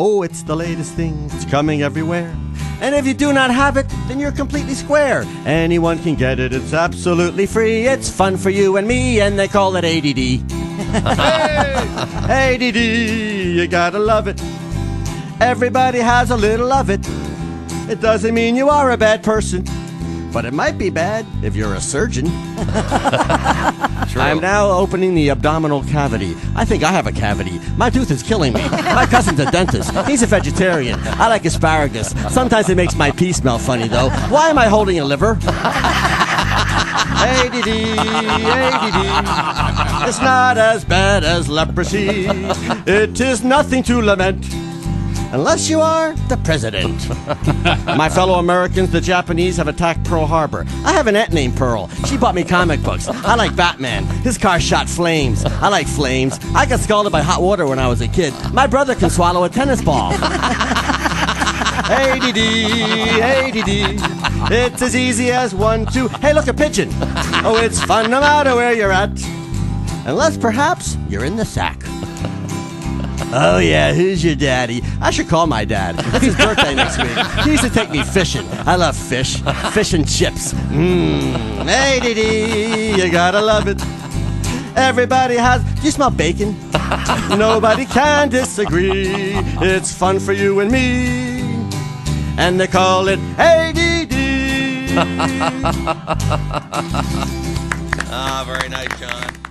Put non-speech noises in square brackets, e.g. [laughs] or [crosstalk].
Oh, it's the latest thing. It's coming everywhere. And if you do not have it, then you're completely square. Anyone can get it. It's absolutely free. It's fun for you and me, and they call it ADD. hey, [laughs] ADD, you gotta love it. Everybody has a little of it. It doesn't mean you are a bad person, but it might be bad if you're a surgeon. [laughs] I'm now opening the abdominal cavity. I think I have a cavity. My tooth is killing me. My cousin's a dentist. He's a vegetarian. I like asparagus. Sometimes it makes my pee smell funny, though. Why am I holding a liver? [laughs] ADD, ADD. It's not as bad as leprosy. It is nothing to lament. Unless you are the president. [laughs] My fellow Americans, the Japanese, have attacked Pearl Harbor. I have an aunt named Pearl. She bought me comic books. I like Batman. His car shot flames. I like flames. I got scalded by hot water when I was a kid. My brother can swallow a tennis ball. [laughs] ADD, ADD. It's as easy as one, two. Hey, look, a pigeon. Oh, it's fun no matter where you're at. Unless perhaps you're in the sack. Oh yeah, who's your daddy? I should call my dad. It's his birthday next week. He used to take me fishing. I love fish. Fish and chips. Mmm. Hey, Dee you gotta love it. Everybody has. Do you smell bacon? Nobody can disagree. It's fun for you and me. And they call it ADD. [laughs] Ah, very nice, John.